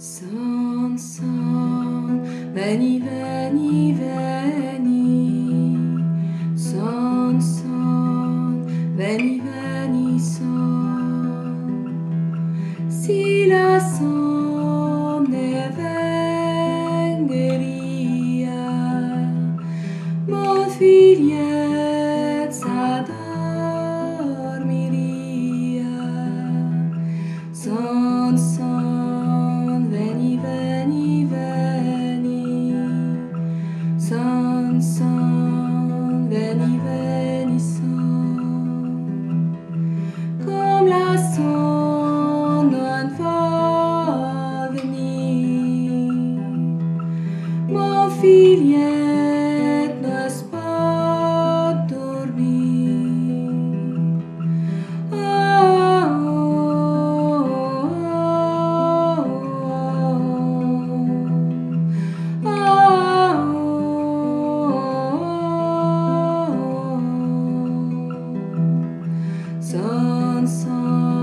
Son, son, veni, veni, veni. Son, son, veni, veni, son. Si la son ne vengeria, mon filiet Son, son, veni, veni, son. Comme la son non va venir. Mon filiet Son, son,